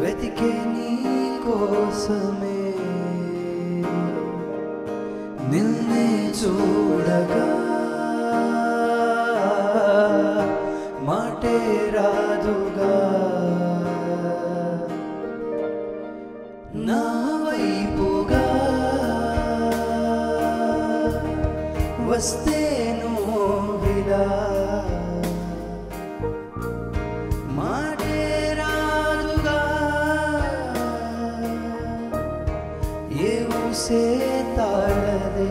వెతికే నీ కోసమే. నిన్నే చూడగా మాటే రాదుగా. నా వైపుగా వస్తే தாழதே